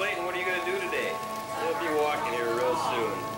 Clayton, what are you going to do today? We'll be walking here real soon.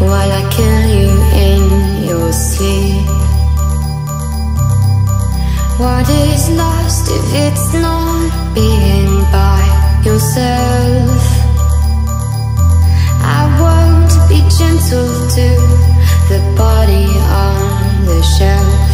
while I kill you in your sleep. What is lost if it's not being by yourself? I won't be gentle to the body on the shelf.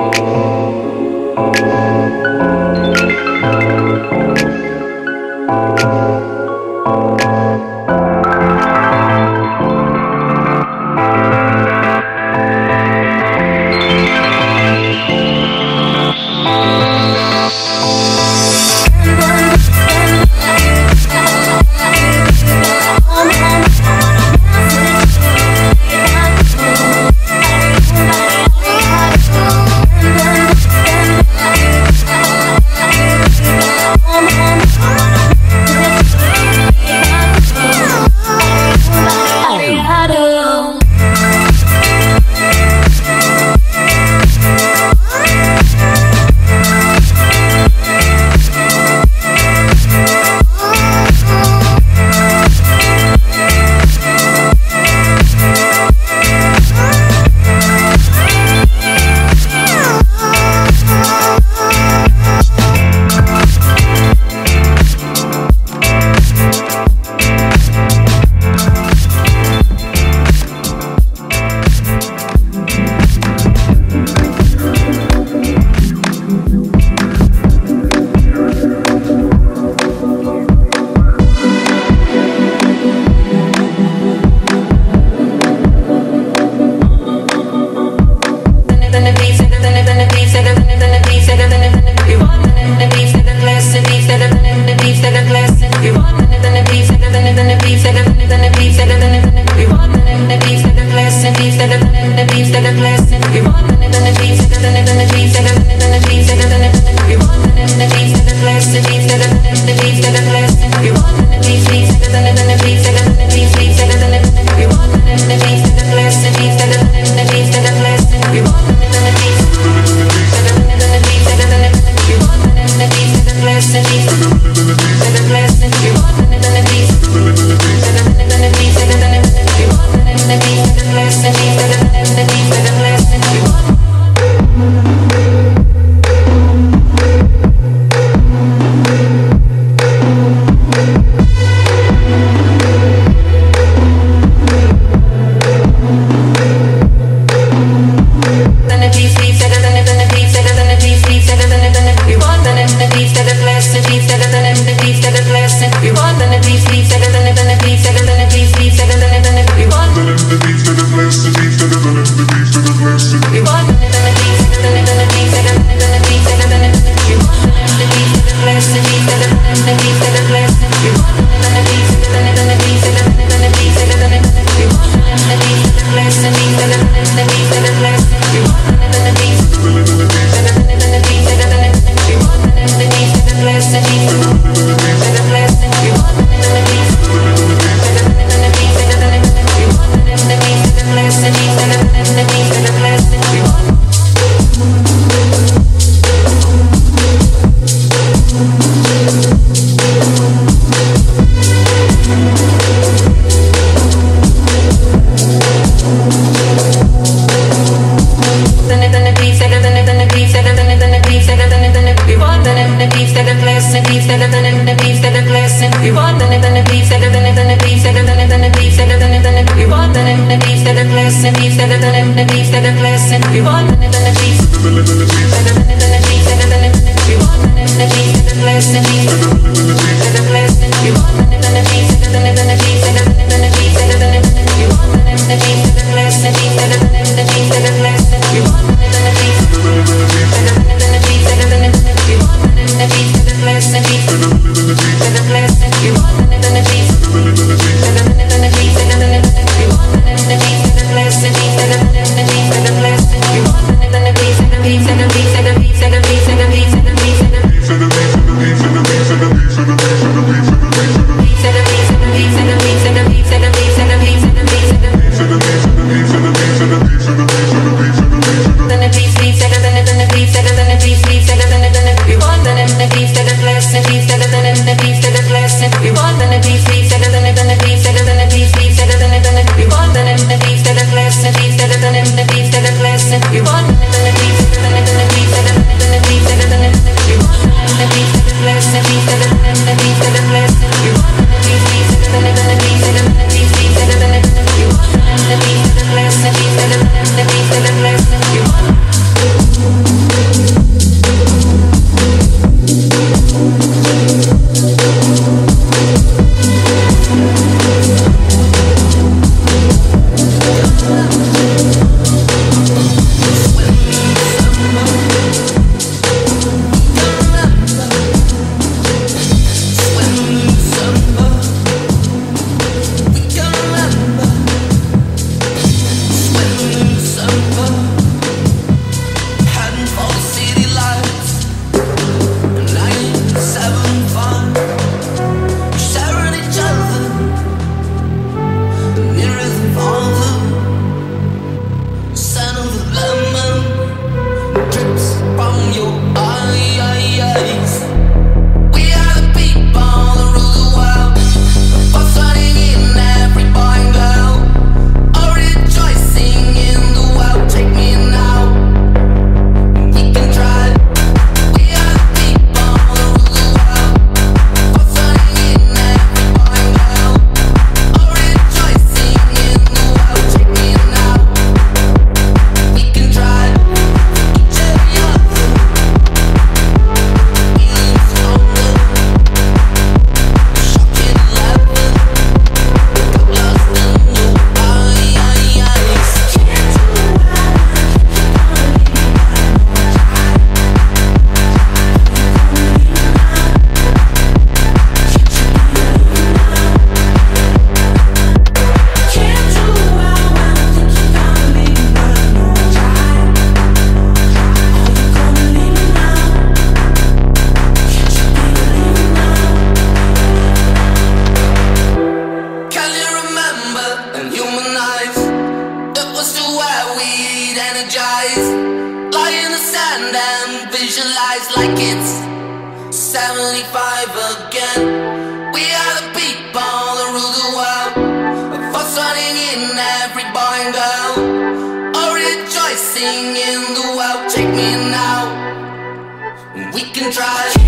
Thank you. Now. We can try.